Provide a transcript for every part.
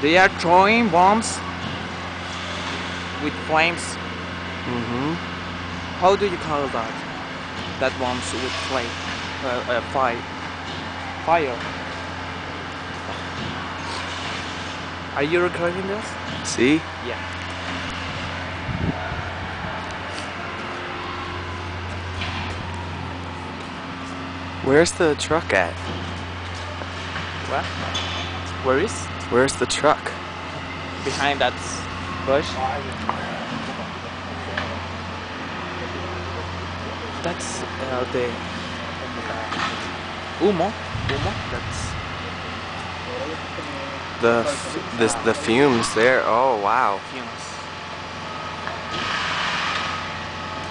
They are throwing bombs with flames. Mm-hmm. How do you call that? That bombs with flame, uh, uh, fire. Fire. Are you recording this? See? Yeah. Where's the truck at? What? Where is? Where's the truck? Behind that bush. That's uh, the uh, Umo. Umo. That's The f- this the fumes there. Oh wow. fumes.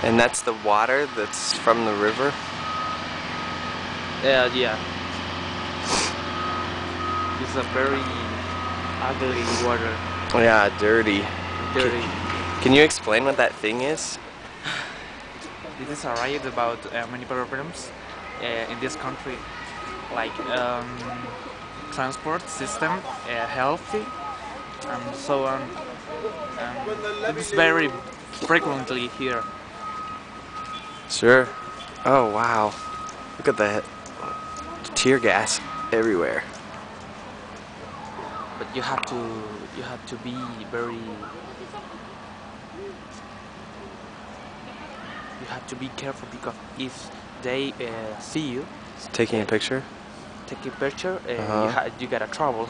And that's the water that's from the river. Uh, yeah. It's a very ugly water. Oh yeah, dirty. Dirty. Can you explain what that thing is? This is a riot about uh, many problems uh, in this country, like um, transport system, uh, healthy, and so on. Um, it is very frequently here. Sure. Oh wow. Look at that tear gas everywhere. But you have to you have to be very you have to be careful because if they uh, see you Taking a picture. take a picture, uh, Uh-huh. you, ha- you get a trouble.